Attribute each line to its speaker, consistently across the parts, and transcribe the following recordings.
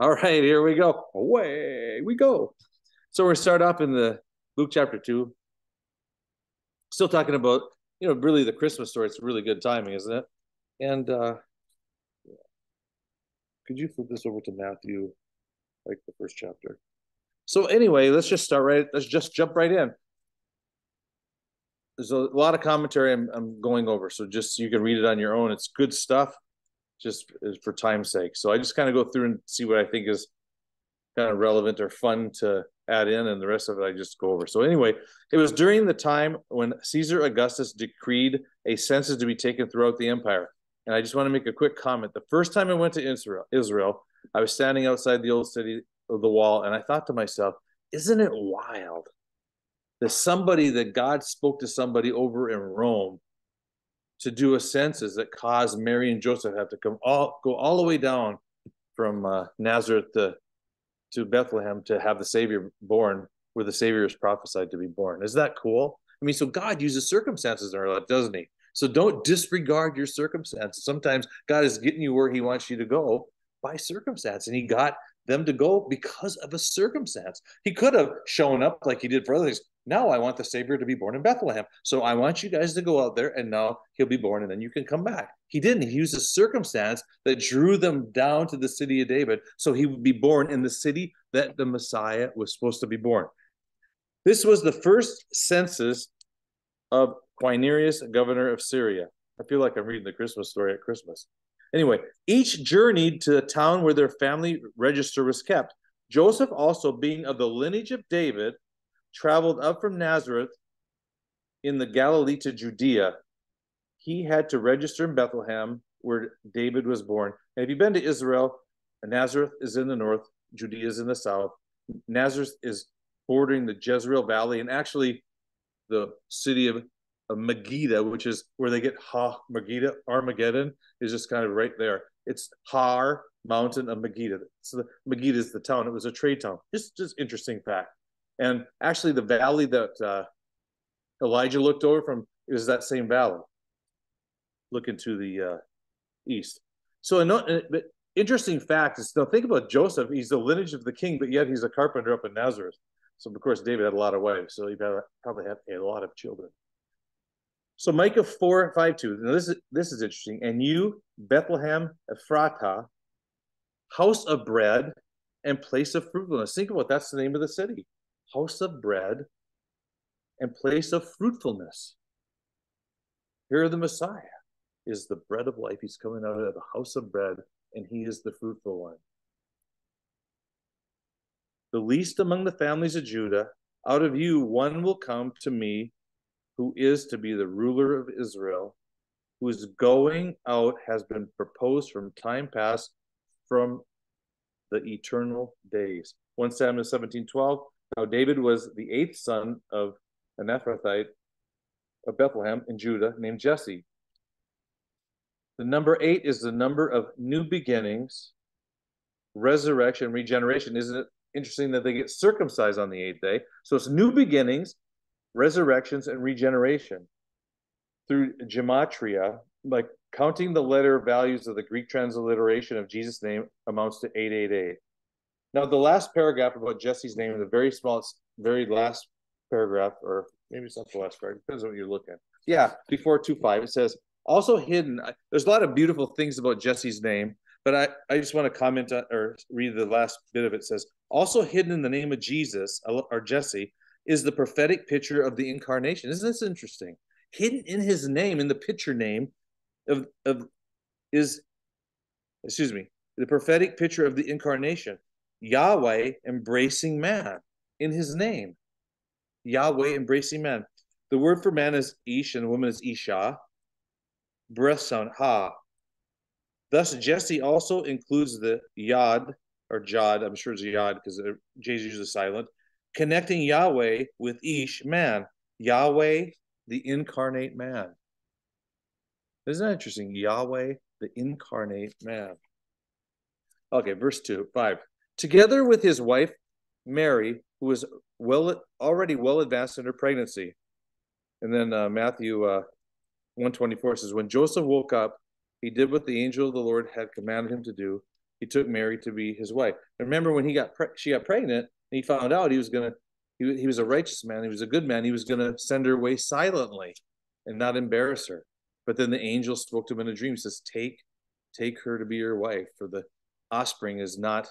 Speaker 1: All right, here we go. Away we go. So we're start off in the Luke chapter two. Still talking about, you know, really the Christmas story. It's really good timing, isn't it? And uh could you flip this over to Matthew, like the first chapter? So anyway, let's just start right. Let's just jump right in. There's a lot of commentary I'm, I'm going over, so just you can read it on your own. It's good stuff, just uh, for time's sake. So I just kind of go through and see what I think is kind of relevant or fun to add in, and the rest of it I just go over. So anyway, it was during the time when Caesar Augustus decreed a census to be taken throughout the empire. And I just want to make a quick comment. The first time I went to Israel, Israel, I was standing outside the old city of the wall, and I thought to myself, isn't it wild that somebody that God spoke to somebody over in Rome to do a census that caused Mary and Joseph have to come all go all the way down from uh, Nazareth to to Bethlehem to have the Savior born, where the Savior is prophesied to be born. Is that cool? I mean, so God uses circumstances in our life, doesn't He? So don't disregard your circumstances. Sometimes God is getting you where He wants you to go by circumstance, and He got them to go because of a circumstance. He could have shown up like He did for other things. Now I want the Savior to be born in Bethlehem. So I want you guys to go out there and now he'll be born and then you can come back. He didn't. He used a circumstance that drew them down to the city of David so he would be born in the city that the Messiah was supposed to be born. This was the first census of Quirinius, governor of Syria. I feel like I'm reading the Christmas story at Christmas. Anyway, each journeyed to the town where their family register was kept. Joseph, also being of the lineage of David, traveled up from Nazareth in the Galilee to Judea. He had to register in Bethlehem, where David was born. And if you've been to Israel, Nazareth is in the north, Judea is in the south. Nazareth is bordering the Jezreel Valley, and actually the city of, Megiddo, which is where they get Ha Megiddo, Armageddon, is just kind of right there. It's Har Mountain of Megiddo. So the, Megiddo is the town. It was a trade town. Just just interesting fact. And actually, the valley that uh, Elijah looked over from is that same valley, looking to the uh, east. So, an interesting fact is now think about Joseph. He's the lineage of the king, but yet he's a carpenter up in Nazareth. So, of course, David had a lot of wives, so he probably had a lot of children. So Micah 4, 5, 2. Now this is this is interesting. And you, Bethlehem Ephratah, house of bread and place of fruitfulness. Think about that's the name of the city house of bread and place of fruitfulness. Here, the Messiah is the bread of life. He's coming out of the house of bread, and he is the fruitful one. The least among the families of Judah, out of you one will come to me who is to be the ruler of Israel, whose going out has been proposed from time past from the eternal days. 1 Samuel 17 12. Now David was the eighth son of an Ephrathite of Bethlehem in Judah named Jesse. The number eight is the number of new beginnings, resurrection, regeneration. Isn't it interesting that they get circumcised on the eighth day? So it's new beginnings, resurrections, and regeneration through gematria, like counting the letter values of the Greek transliteration of Jesus' name amounts to 888. Now, the last paragraph about Jesse's name, the very small, very last paragraph, or maybe it's not the last paragraph, depends on what you're looking at. Yeah, before 2 5, it says, also hidden. There's a lot of beautiful things about Jesse's name, but I, I just want to comment on, or read the last bit of it. it says, also hidden in the name of Jesus, or Jesse, is the prophetic picture of the incarnation. Isn't this interesting? Hidden in his name, in the picture name of, of is, excuse me, the prophetic picture of the incarnation. Yahweh embracing man in his name. Yahweh embracing man. The word for man is Ish and woman is Isha. Breath sound Ha. Thus, Jesse also includes the Yad or Jad, I'm sure it's Yad because uh, J's usually silent, connecting Yahweh with Ish, man. Yahweh, the incarnate man. Isn't that interesting? Yahweh, the incarnate man. Okay, verse 2, 5 together with his wife Mary, who was well already well advanced in her pregnancy. And then uh, Matthew uh, 124 says, When Joseph woke up, he did what the angel of the Lord had commanded him to do. he took Mary to be his wife. remember when he got pre- she got pregnant, and he found out he was gonna he, he was a righteous man, he was a good man, he was gonna send her away silently and not embarrass her. But then the angel spoke to him in a dream, He says, Take, take her to be your wife, for the offspring is not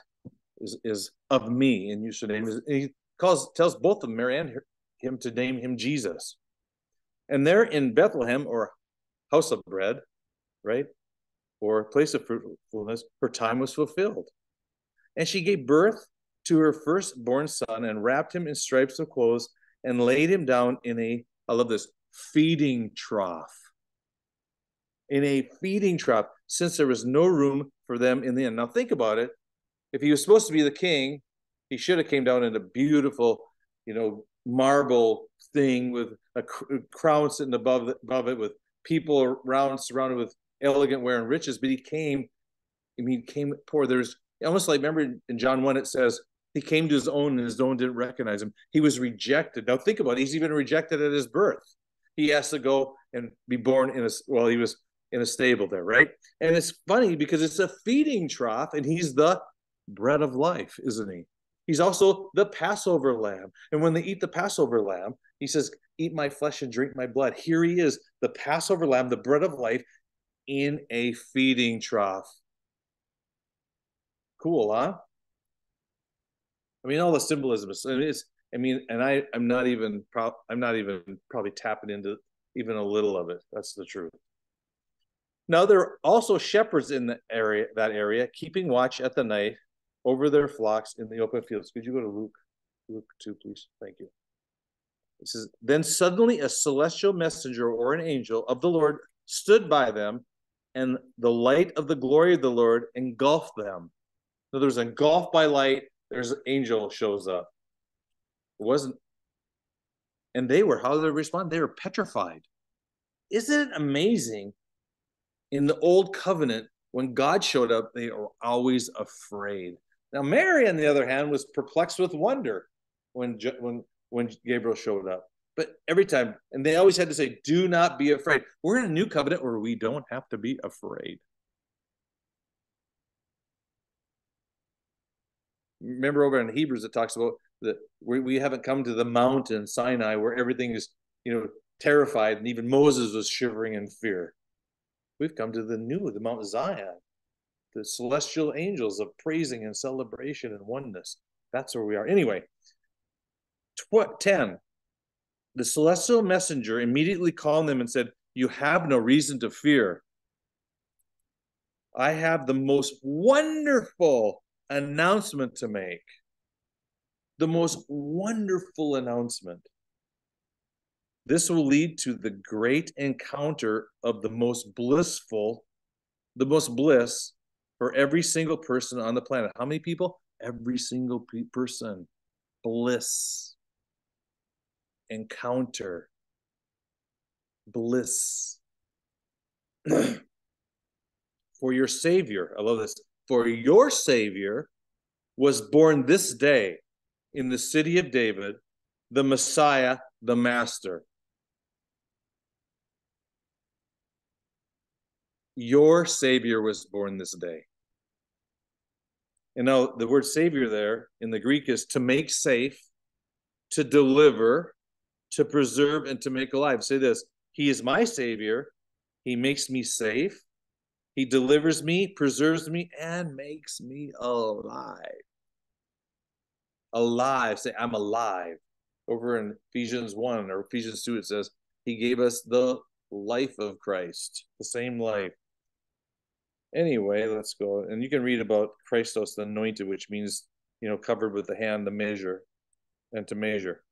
Speaker 1: is is of me, and you should name his he calls tells both of Mary and him to name him Jesus. And there in Bethlehem or house of bread, right? Or place of fruitfulness, her time was fulfilled. And she gave birth to her firstborn son and wrapped him in stripes of clothes and laid him down in a, I love this, feeding trough. In a feeding trough, since there was no room for them in the inn. Now think about it. If he was supposed to be the king, he should have came down in a beautiful, you know, marble thing with a crown sitting above above it with people around surrounded with elegant wear and riches. But he came, I mean, came poor. There's almost like remember in John one it says he came to his own and his own didn't recognize him. He was rejected. Now think about it. He's even rejected at his birth. He has to go and be born in a well. He was in a stable there, right? And it's funny because it's a feeding trough, and he's the bread of life, isn't he? He's also the Passover lamb. And when they eat the Passover lamb, he says, Eat my flesh and drink my blood. Here he is, the Passover lamb, the bread of life, in a feeding trough. Cool, huh? I mean, all the symbolism is, it's, I mean, and I, I'm not even, pro- I'm not even probably tapping into even a little of it. That's the truth. Now there are also shepherds in the area, that area, keeping watch at the night over their flocks in the open fields. Could you go to Luke, Luke 2, please? Thank you. It says, Then suddenly a celestial messenger or an angel of the Lord stood by them, and the light of the glory of the Lord engulfed them. So there's engulfed by light, there's an angel shows up. It wasn't, and they were, how did they respond? They were petrified. Isn't it amazing? In the old covenant, when God showed up, they were always afraid. Now, Mary, on the other hand, was perplexed with wonder when when when Gabriel showed up. But every time, and they always had to say, "Do not be afraid." We're in a new covenant where we don't have to be afraid. Remember over in Hebrews, it talks about that we, we haven't come to the mountain Sinai where everything is, you know, terrified, and even Moses was shivering in fear. We've come to the new, the Mount Zion, the celestial angels of praising and celebration and oneness. That's where we are. Anyway, tw- 10. The celestial messenger immediately called them and said, You have no reason to fear. I have the most wonderful announcement to make. The most wonderful announcement. This will lead to the great encounter of the most blissful, the most bliss for every single person on the planet. How many people? Every single pe- person. Bliss. Encounter. Bliss. for your Savior, I love this. For your Savior was born this day in the city of David, the Messiah, the Master. Your Savior was born this day. And now the word Savior there in the Greek is to make safe, to deliver, to preserve, and to make alive. Say this He is my Savior. He makes me safe. He delivers me, preserves me, and makes me alive. Alive. Say, I'm alive. Over in Ephesians 1 or Ephesians 2, it says, He gave us the life of Christ, the same life. Anyway, let's go. And you can read about Christos, the anointed, which means, you know, covered with the hand, the measure, and to measure.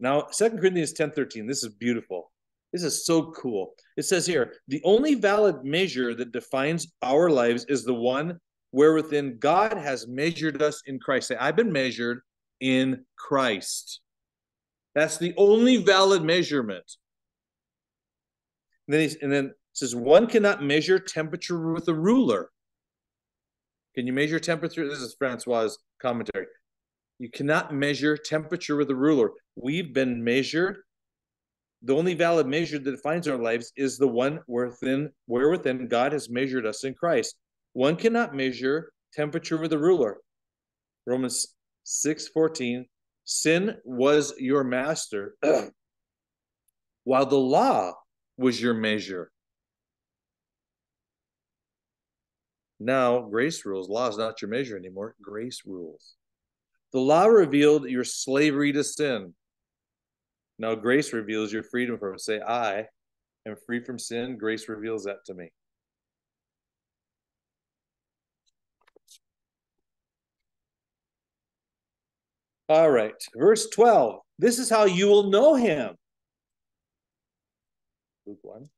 Speaker 1: Now, Second Corinthians 10 13, this is beautiful. This is so cool. It says here, the only valid measure that defines our lives is the one wherewithin God has measured us in Christ. Say, I've been measured in Christ. That's the only valid measurement. And then, and then says one cannot measure temperature with a ruler. Can you measure temperature? This is Francois' commentary. You cannot measure temperature with a ruler. We've been measured. The only valid measure that defines our lives is the one within where within God has measured us in Christ. One cannot measure temperature with a ruler. Romans 6 14. Sin was your master, while the law was your measure. Now, grace rules. Law is not your measure anymore. Grace rules. The law revealed your slavery to sin. Now, grace reveals your freedom from it. Say, I am free from sin. Grace reveals that to me. All right, verse 12. This is how you will know him. Luke 1.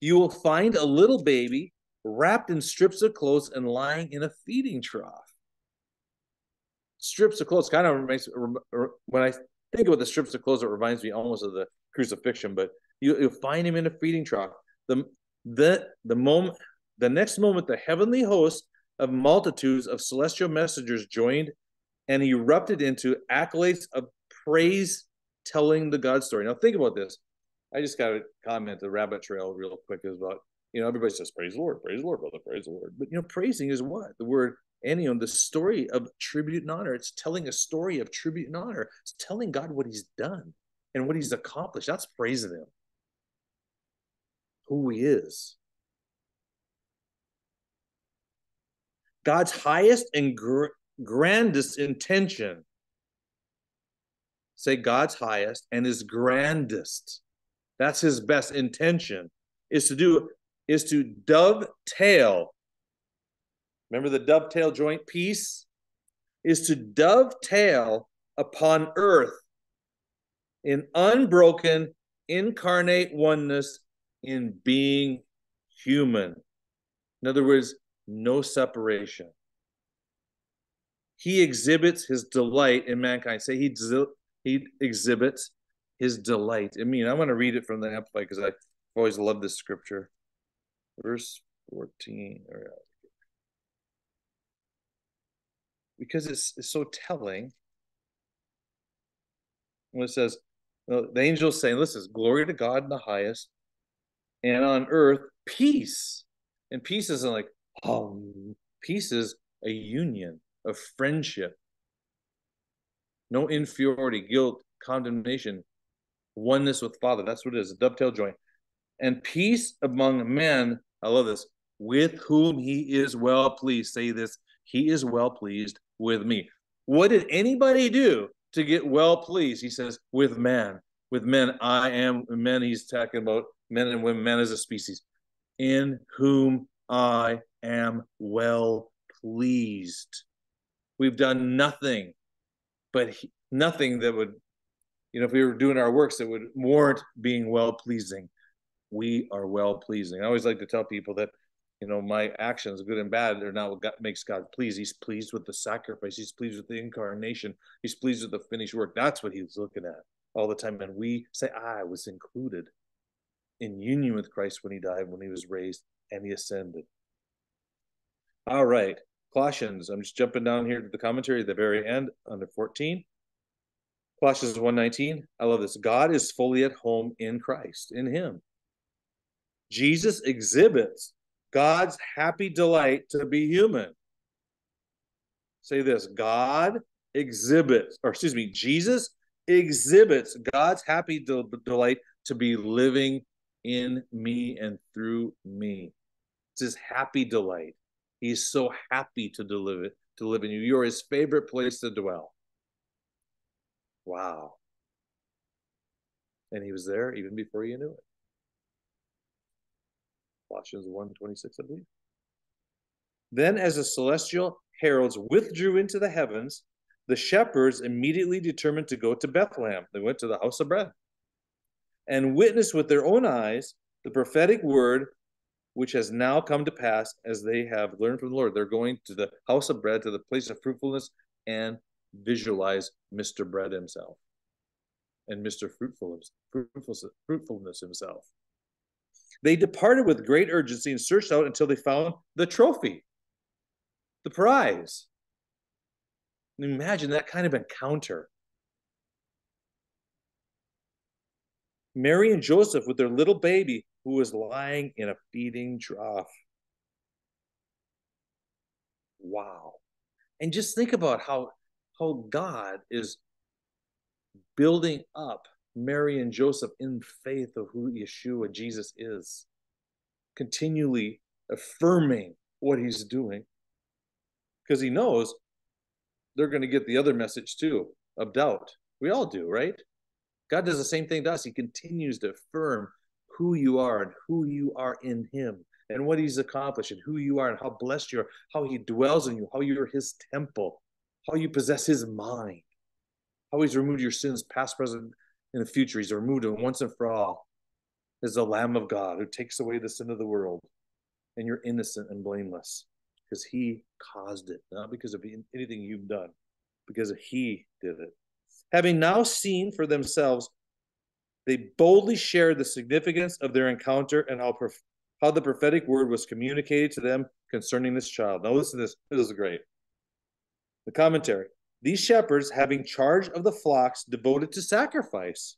Speaker 1: You will find a little baby wrapped in strips of clothes and lying in a feeding trough. Strips of clothes kind of makes when I think about the strips of clothes, it reminds me almost of the crucifixion. But you, you'll find him in a feeding trough. The the the moment, the next moment, the heavenly host of multitudes of celestial messengers joined and erupted into accolades of praise telling the God story. Now think about this. I just got to comment the rabbit trail real quick is about, you know, everybody says, praise the Lord, praise the Lord, brother, praise the Lord. But, you know, praising is what? The word anion, the story of tribute and honor. It's telling a story of tribute and honor. It's telling God what he's done and what he's accomplished. That's praising him, who he is. God's highest and gr- grandest intention. Say God's highest and his grandest. That's his best intention is to do is to dovetail. Remember the dovetail joint piece is to dovetail upon earth in unbroken incarnate oneness in being human. In other words, no separation. He exhibits his delight in mankind. Say he he exhibits his delight. I mean, I'm going to read it from the Amplified because I always love this scripture. Verse 14. Because it's, it's so telling. When it says, the angels saying, listen, glory to God in the highest, and on earth, peace. And peace isn't like, um, peace is a union of friendship. No inferiority, guilt, condemnation, oneness with Father. That's what it is, a dovetail joint. And peace among men, I love this, with whom he is well pleased. Say this, he is well pleased with me. What did anybody do to get well pleased? He says, with man. With men, I am men. He's talking about men and women, men as a species, in whom I am well pleased. We've done nothing, but he, nothing that would, you know, if we were doing our works that would warrant being well pleasing. We are well pleasing. I always like to tell people that, you know, my actions, good and bad, they're not what God, makes God pleased. He's pleased with the sacrifice. He's pleased with the incarnation. He's pleased with the finished work. That's what he's looking at all the time. And we say, ah, I was included in union with Christ when he died, when he was raised, and he ascended. All right. Colossians. I'm just jumping down here to the commentary at the very end under 14. Colossians 1:19. I love this. God is fully at home in Christ, in him. Jesus exhibits God's happy delight to be human. Say this, God exhibits, or excuse me, Jesus exhibits God's happy de- delight to be living in me and through me. It's his happy delight. He's so happy to deliver to live in you. You're his favorite place to dwell. Wow. And he was there even before you knew it. Colossians 1 26, I believe. Then, as the celestial heralds withdrew into the heavens, the shepherds immediately determined to go to Bethlehem. They went to the house of bread and witnessed with their own eyes the prophetic word which has now come to pass as they have learned from the Lord. They're going to the house of bread, to the place of fruitfulness, and visualize Mr. Bread himself and Mr. Fruitfulness, fruitfulness himself. They departed with great urgency and searched out until they found the trophy, the prize. Imagine that kind of encounter. Mary and Joseph with their little baby who was lying in a feeding trough. Wow. And just think about how how God is building up Mary and Joseph in faith of who Yeshua Jesus is, continually affirming what he's doing because he knows they're going to get the other message too of doubt. We all do, right? God does the same thing to us. He continues to affirm who you are and who you are in him and what he's accomplished and who you are and how blessed you are, how he dwells in you, how you're his temple, how you possess his mind, how he's removed your sins, past, present, and the future. He's removed them once and for all as the Lamb of God who takes away the sin of the world. And you're innocent and blameless because he caused it, not because of anything you've done, because he did it. Having now seen for themselves, they boldly shared the significance of their encounter and how, prof- how the prophetic word was communicated to them concerning this child. Now, listen to this. This is great. The commentary. These shepherds, having charge of the flocks devoted to sacrifice,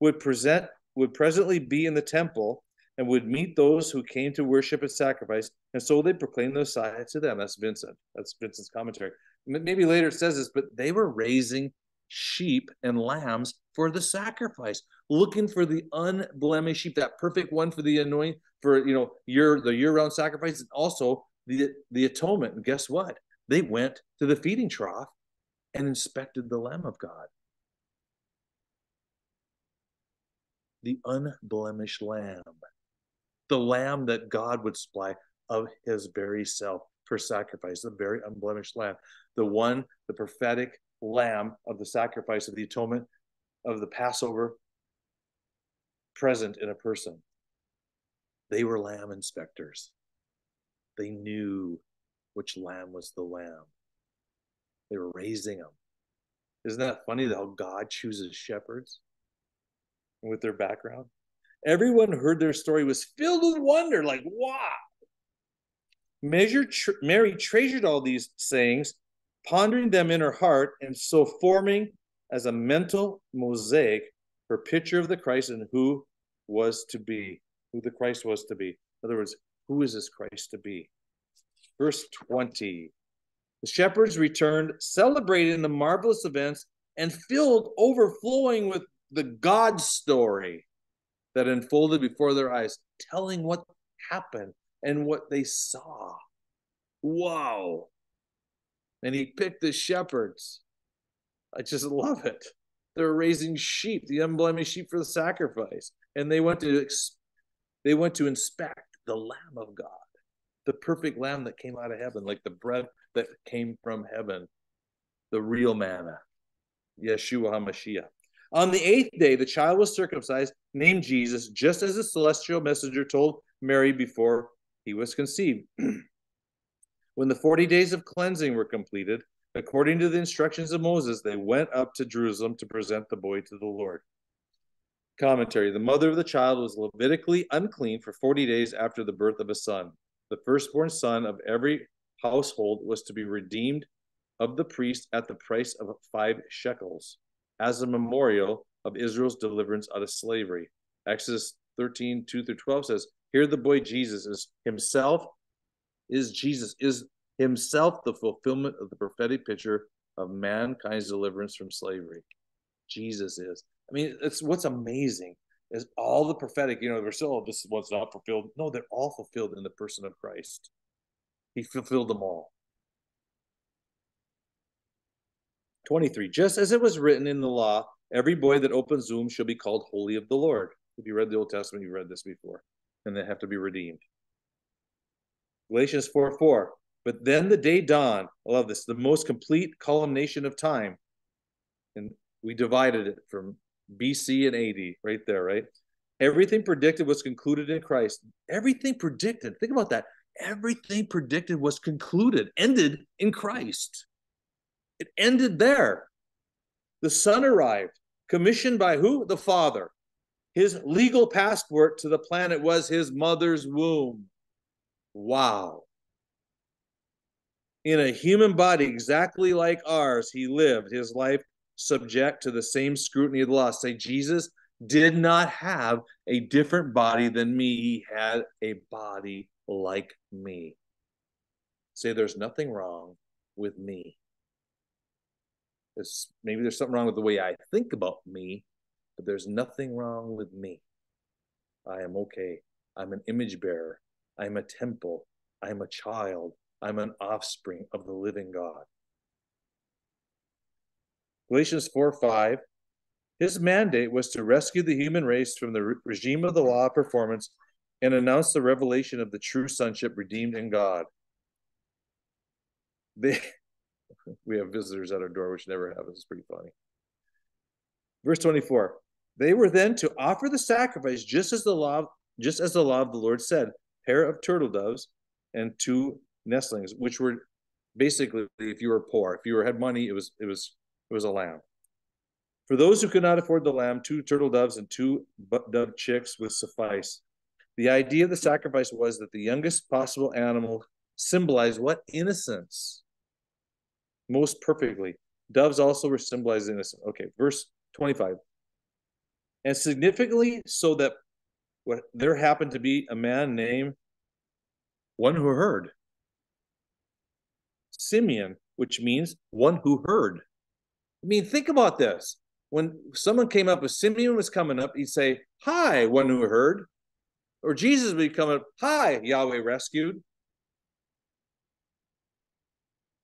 Speaker 1: would present would presently be in the temple and would meet those who came to worship and sacrifice, and so they proclaimed the Messiah to them. That's Vincent. That's Vincent's commentary. Maybe later it says this, but they were raising sheep and lambs for the sacrifice, looking for the unblemished sheep, that perfect one for the anointing, for you know, year the year-round sacrifice, and also the the atonement. And guess what? They went to the feeding trough and inspected the Lamb of God. The unblemished Lamb, the Lamb that God would supply of his very self for sacrifice, the very unblemished Lamb, the one, the prophetic Lamb of the sacrifice of the atonement of the Passover present in a person. They were lamb inspectors. They knew which lamb was the lamb. They were raising them. Isn't that funny how God chooses shepherds with their background? Everyone heard their story was filled with wonder, like, wow. Measure, tr- Mary treasured all these sayings, pondering them in her heart, and so forming as a mental mosaic her picture of the Christ and who was to be, who the Christ was to be. In other words, who is this Christ to be? Verse 20 the shepherds returned, celebrating the marvelous events and filled overflowing with the God story that unfolded before their eyes, telling what happened and what they saw. Wow. And he picked the shepherds. I just love it. They're raising sheep, the unblemished sheep for the sacrifice. And they went to they went to inspect the Lamb of God, the perfect lamb that came out of heaven, like the bread that came from heaven, the real manna, Yeshua HaMashiach. On the eighth day, the child was circumcised, named Jesus, just as the celestial messenger told Mary before he was conceived. when the 40 days of cleansing were completed, according to the instructions of Moses, they went up to Jerusalem to present the boy to the Lord. Commentary The mother of the child was Levitically unclean for 40 days after the birth of a son. The firstborn son of every household was to be redeemed of the priest at the price of five shekels as a memorial of Israel's deliverance out of slavery. Exodus 13, 2 through 12 says, Here the boy Jesus is himself, is Jesus, is himself the fulfillment of the prophetic picture of mankind's deliverance from slavery. Jesus is. I mean, it's what's amazing is all the prophetic, you know, we're still, this is what's not fulfilled. No, they're all fulfilled in the person of Christ. He fulfilled them all. 23. Just as it was written in the law, every boy that opens womb shall be called holy of the Lord. If you read the Old Testament, you've read this before. And they have to be redeemed. Galatians 4 4. But then the day dawned. I love this. The most complete culmination of time. And we divided it from BC and AD right there, right? Everything predicted was concluded in Christ. Everything predicted. Think about that everything predicted was concluded, ended in Christ. It ended there. The Son arrived, commissioned by who? The Father. His legal passport to the planet was his mother's womb. Wow. In a human body exactly like ours, he lived his life subject to the same scrutiny of the law. Say, Jesus did not have a different body than me. He had a body like me. say there's nothing wrong with me. It's, maybe there's something wrong with the way I think about me, but there's nothing wrong with me. I am okay. I'm an image bearer. I'm a temple. I'm a child. I'm an offspring of the living God. Galatians 4 5. His mandate was to rescue the human race from the re- regime of the law of performance and announce the revelation of the true sonship redeemed in God. They, we have visitors at our door, which never happens. It's pretty funny. Verse 24. They were then to offer the sacrifice just as the law, just as the law of the Lord said, pair of turtle doves and two nestlings, which were basically if you were poor, if you had money, it was it was it was a lamb. For those who could not afford the lamb, two turtle doves and two dove chicks would suffice. The idea of the sacrifice was that the youngest possible animal symbolized what? Innocence. Most perfectly. Doves also were symbolized innocence. Okay, verse 25. And significantly, so that what there happened to be a man named one who heard. Simeon, which means one who heard. I mean, think about this. When someone came up, if Simeon was coming up, he'd say, Hi, one who heard. Or Jesus would be coming up, Hi, Yahweh rescued.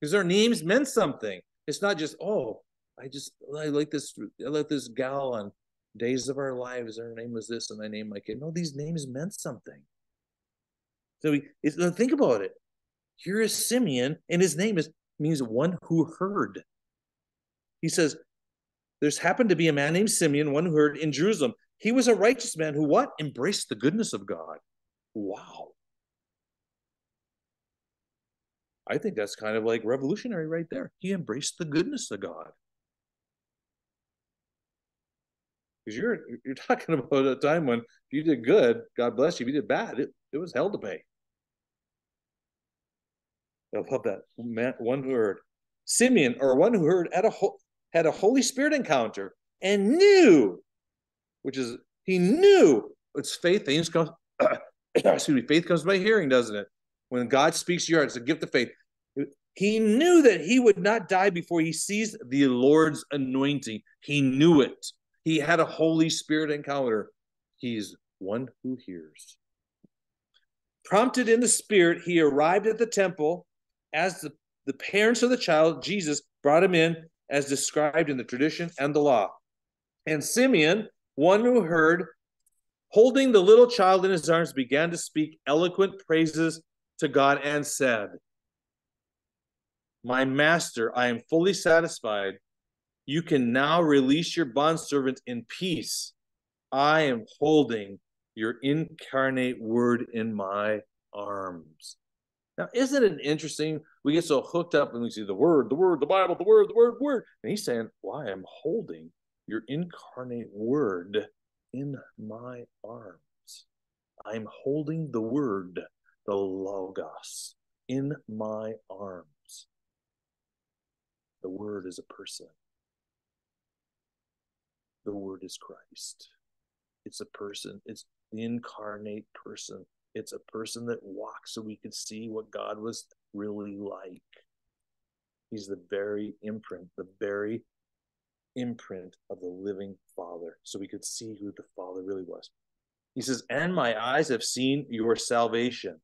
Speaker 1: Because their names meant something. It's not just, oh, I just I like this I like this gal on Days of Our Lives. Her name was this, and I named my kid. No, these names meant something. So we think about it. Here is Simeon, and his name is means one who heard. He says, There's happened to be a man named Simeon, one who heard in Jerusalem. He was a righteous man who what? Embraced the goodness of God. Wow. I think that's kind of like revolutionary right there. He embraced the goodness of God. Because you're you're talking about a time when if you did good, God bless you. If you did bad, it, it was hell to pay. I love that. Man, one who heard. Simeon, or one who heard, at a, had a Holy Spirit encounter and knew, which is, he knew it's faith. Things comes, excuse me, faith comes by hearing, doesn't it? When God speaks to your heart, it's a gift of faith. He knew that he would not die before he sees the Lord's anointing. He knew it. He had a Holy Spirit encounter. He's one who hears. Prompted in the Spirit, he arrived at the temple as the, the parents of the child, Jesus, brought him in as described in the tradition and the law. And Simeon, one who heard, holding the little child in his arms, began to speak eloquent praises to God and said, My master, I am fully satisfied. You can now release your bondservant in peace. I am holding your incarnate word in my arms. Now, isn't it interesting? We get so hooked up and we see the word, the word, the Bible, the word, the word, word. And he's saying, Well, I am holding your incarnate word in my arms. I'm holding the word, the Logos, in my arms. The word is a person. The word is Christ. It's a person, it's the incarnate person it's a person that walks so we could see what God was really like. He's the very imprint, the very imprint of the living Father, so we could see who the Father really was. He says, And my eyes have seen your salvation.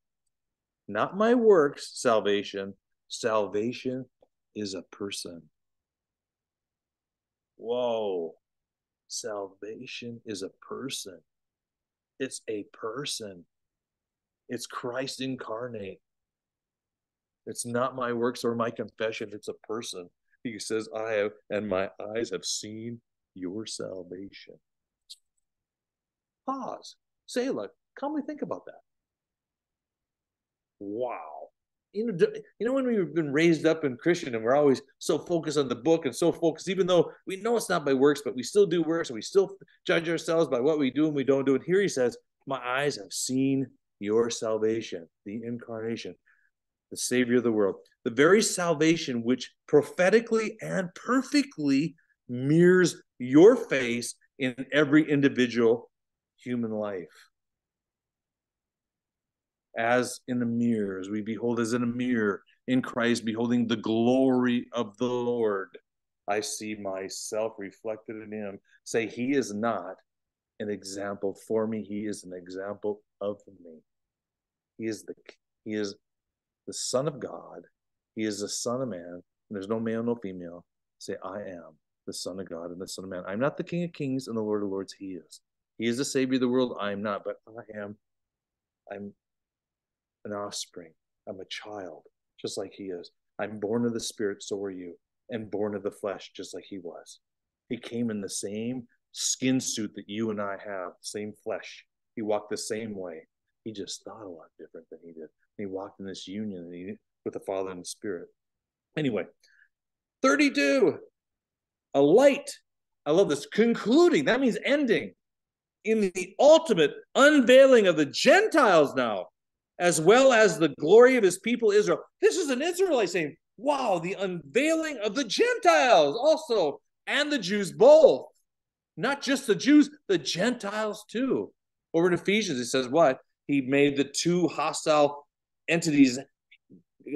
Speaker 1: Not my works, salvation. Salvation is a person. Whoa. Salvation is a person. It's a person. It's Christ incarnate. It's not my works or my confession, it's a person. He says, I have, and my eyes have seen your salvation. Pause. Selah. Calmly think about that. Wow. You know, you know, when we've been raised up in Christian and we're always so focused on the book and so focused, even though we know it's not by works, but we still do works and we still judge ourselves by what we do and we don't do. And here he says, My eyes have seen your salvation, the incarnation, the Savior of the world, the very salvation which prophetically and perfectly mirrors your face in every individual human life. as in a mirror, as we behold as in a mirror in Christ, beholding the glory of the Lord. I see myself reflected in him. Say, He is not an example for me, He is an example of me. He is the He is the Son of God. He is the Son of Man. there's no male, no female. Say, I am the Son of God and the Son of Man. I'm not the King of Kings and the Lord of Lords. He is. He is the Savior of the world. I am not, but I am. I'm an offspring. I'm a child, just like He is. I'm born of the Spirit, so are you, and born of the flesh, just like He was. He came in the same skin suit that you and I have, same flesh. He walked the same way. He just thought a lot different than he did. He walked in this union with the Father and the Spirit. Anyway, 32 a light. I love this. Concluding, that means ending in the ultimate unveiling of the Gentiles now, as well as the glory of his people Israel. This is an Israelite saying, Wow, the unveiling of the Gentiles also, and the Jews both. Not just the Jews, the Gentiles too. Over in Ephesians, it says what? He made the two hostile entities,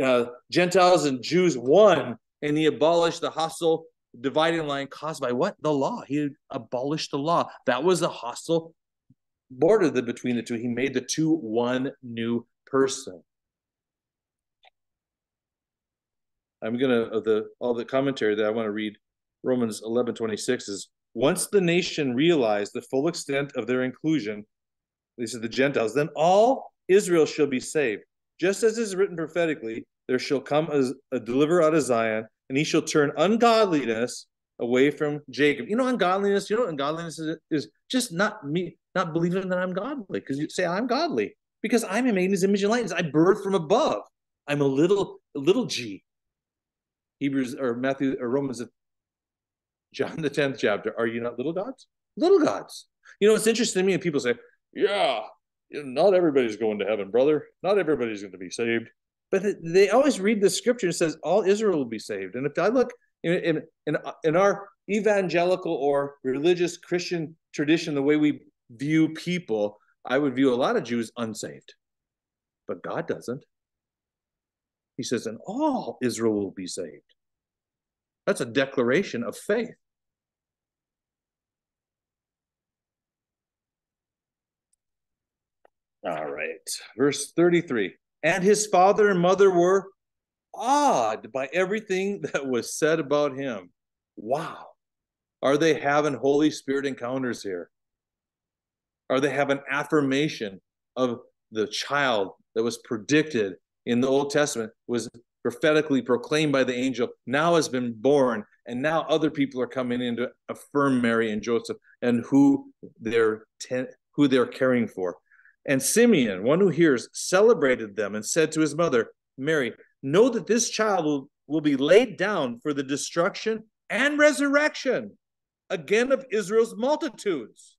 Speaker 1: uh, Gentiles and Jews, one, and he abolished the hostile dividing line caused by what? The law. He abolished the law. That was a hostile border between the two. He made the two one new person. I'm gonna uh, the all the commentary that I want to read. Romans 11 26 is once the nation realized the full extent of their inclusion, these are the Gentiles, then all Israel shall be saved. Just as is written prophetically, there shall come a, a deliverer out of Zion, and he shall turn ungodliness away from Jacob. You know, ungodliness, you know ungodliness is, is just not me, not believing that I'm godly. Because you say I'm godly. Because I'm made in his image and likeness. I birth from above. I'm a little, a little G. Hebrews or Matthew or Romans, uh, John the 10th chapter. Are you not little gods? Little gods. You know, it's interesting to me, and people say, Yeah, not everybody's going to heaven, brother. Not everybody's going to be saved but they always read the scripture and says all Israel will be saved. And if I look in, in, in our evangelical or religious Christian tradition, the way we view people, I would view a lot of Jews unsaved. But God doesn't. He says, and all Israel will be saved. That's a declaration of faith. All right, verse 33 and his father and mother were awed by everything that was said about him. Wow. Are they having Holy Spirit encounters here? Are they having affirmation of the child that was predicted in the Old Testament, was prophetically proclaimed by the angel, now has been born, and now other people are coming in to affirm Mary and Joseph and who they're ten, who they're caring for. And Simeon, one who hears, celebrated them and said to his mother, Mary, Know that this child will, will be laid down for the destruction and resurrection again of Israel's multitudes,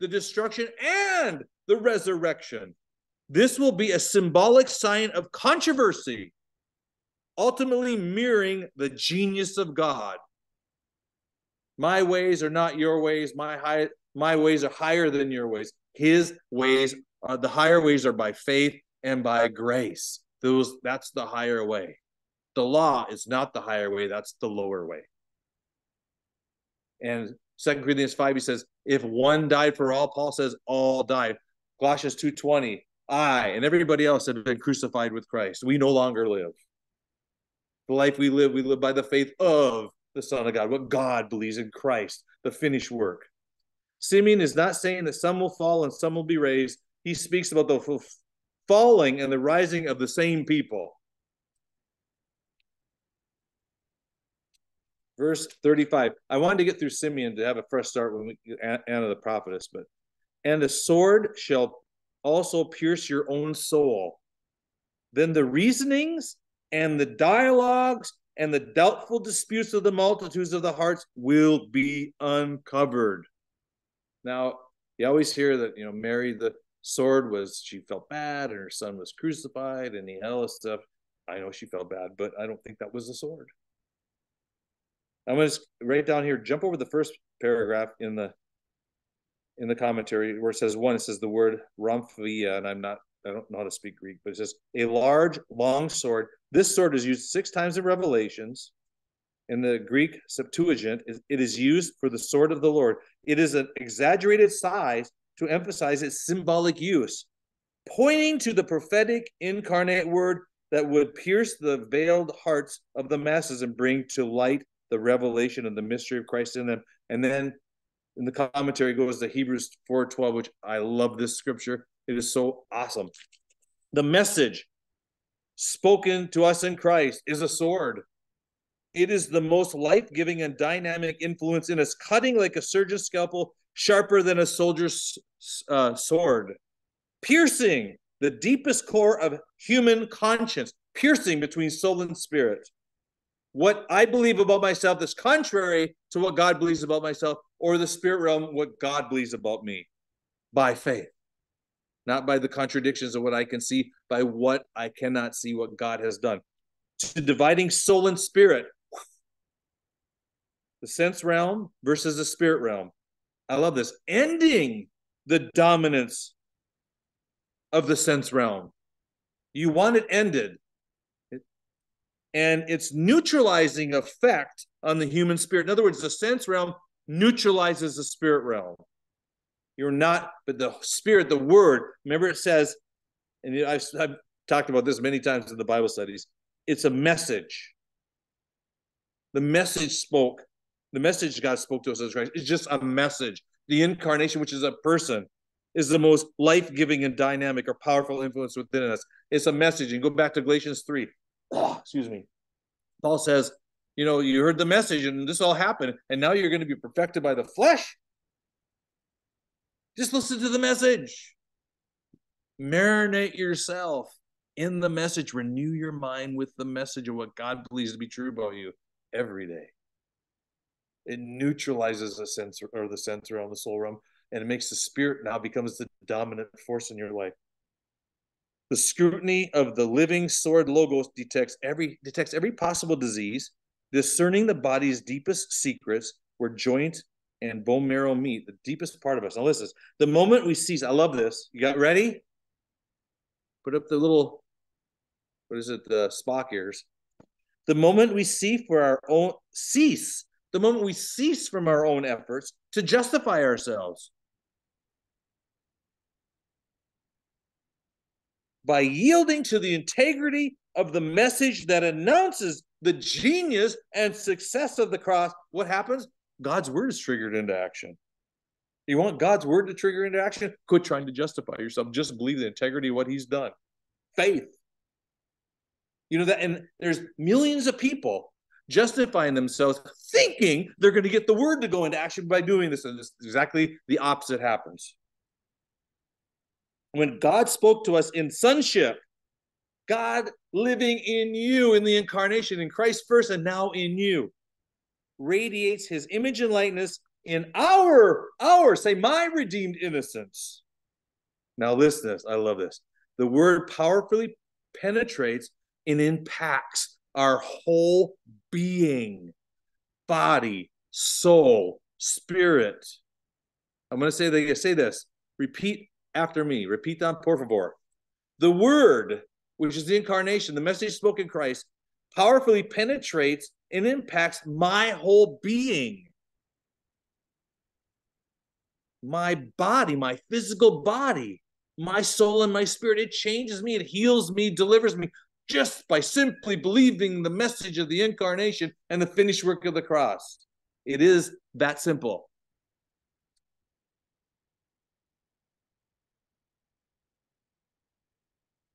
Speaker 1: the destruction and the resurrection. This will be a symbolic sign of controversy, ultimately mirroring the genius of God. My ways are not your ways. My high, my ways are higher than your ways. His ways uh, the higher ways are by faith and by grace. Those that's the higher way. The law is not the higher way, that's the lower way. And Second Corinthians 5, he says, if one died for all, Paul says all died. Colossians 2:20, I and everybody else have been crucified with Christ. We no longer live. The life we live, we live by the faith of the Son of God, what God believes in Christ, the finished work. Simeon is not saying that some will fall and some will be raised he speaks about the falling and the rising of the same people. Verse 35. I wanted to get through Simeon to have a fresh start when we Anna the prophetess, but and the sword shall also pierce your own soul. Then the reasonings and the dialogues and the doubtful disputes of the multitudes of the hearts will be uncovered. Now, you always hear that, you know, Mary, the sword was she felt bad and her son was crucified and he had all this stuff. I know she felt bad, but I don't think that was the sword. I'm going to write down here, jump over the first paragraph in the in the commentary where it says one, it says the word Rhomphaia, and I'm not I don't know how to speak Greek, but it says a large, long sword. This sword is used six times in Revelations. In the Greek Septuagint, it is used for the sword of the Lord. It is an exaggerated size to emphasize its symbolic use, pointing to the prophetic incarnate word that would pierce the veiled hearts of the masses and bring to light the revelation of the mystery of Christ in them. And then in the commentary goes to Hebrews 4:12, which I love this scripture. It is so awesome. The message spoken to us in Christ is a sword. It is the most life-giving and dynamic influence in us, cutting like a surgeon's scalpel, sharper than a soldier's uh, sword, piercing the deepest core of human conscience, piercing between soul and spirit what I believe about myself is contrary to what God believes about myself, or the spirit realm, what God believes about me by faith, not by the contradictions of what I can see, by what I cannot see, what God has done. To dividing soul and spirit, the sense realm versus the spirit realm. I love this. Ending the dominance of the sense realm. You want it ended and its neutralizing effect on the human spirit. In other words, the sense realm neutralizes the spirit realm. You're not, but the spirit, the word, remember it says, and I've, I've talked about this many times in the Bible studies, it's a message. The message spoke, the message God spoke to us as Christ is just a message. The incarnation, which is a person, is the most life giving and dynamic or powerful influence within us. It's a message. And go back to Galatians 3 oh, excuse me. Paul says, you know, you heard the message and this all happened, and now you're going to be perfected by the flesh. Just listen to the message. Marinate yourself in the message. Renew your mind with the message of what God believes to be true about you every day. It neutralizes the sense or the sense around the soul realm, and it makes the spirit now becomes the dominant force in your life. The scrutiny of the living sword logos detects every detects every possible disease, discerning the body's deepest secrets where joint and bone marrow meet, the deepest part of us. Now listen, the moment we cease, I love this. You got ready? Put up the little, what is it, the Spock ears. The moment we see for our own cease, the moment we cease from our own efforts to justify ourselves, by yielding to the integrity of the message that announces the genius and success of the cross, what happens? God's word is triggered into action. You want God's word to trigger into action? Quit trying to justify yourself. Just believe the integrity of what he's done. Faith. You know that, and there's millions of people justifying themselves, thinking they're going to get the word to go into action by doing this. And this exactly the opposite happens when God spoke to us in sonship, God living in you in the incarnation, in Christ first and now in you, radiates his image and likeness in our, our, say, my redeemed innocence. Now, listen this. I love this. The word powerfully penetrates and impacts our whole being, body, soul, spirit. I'm going to say, they say this. Repeat after me. Repeat that, por favor. The word, which is the incarnation, the message spoken Christ, powerfully penetrates and impacts my whole being. My body, my physical body, my soul and my spirit. It changes me, it heals me, delivers me just by simply believing the message of the incarnation and the finished work of the cross. It is that simple.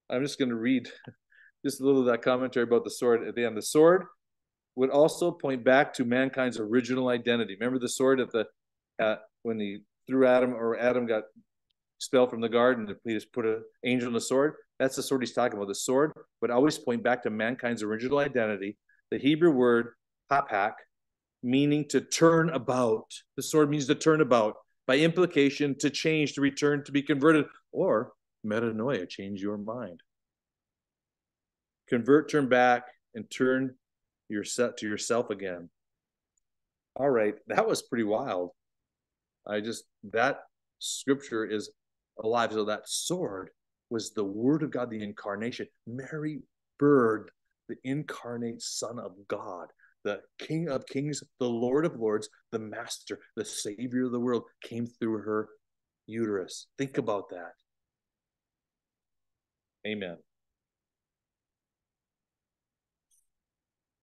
Speaker 1: I'm just going to read just a little of that commentary about the sword at the end. The sword would also point back to mankind's original identity. Remember the sword at the at when he threw Adam or Adam got expelled from the garden, he just put an angel in the sword. That's the sword he's talking about. The sword would always point back to mankind's original identity. The Hebrew word hapak, meaning to turn about. The sword means to turn about. By implication, to change, to return, to be converted, or metanoia, change your mind. Convert, turn back, and turn your set to yourself again. All right, that was pretty wild. I just that scripture is alive. So that sword was the Word of God, the incarnation. Mary birthed the incarnate Son of God, the King of Kings, the Lord of Lords, the Master, the Savior of the world came through her uterus. Think about that. Amen.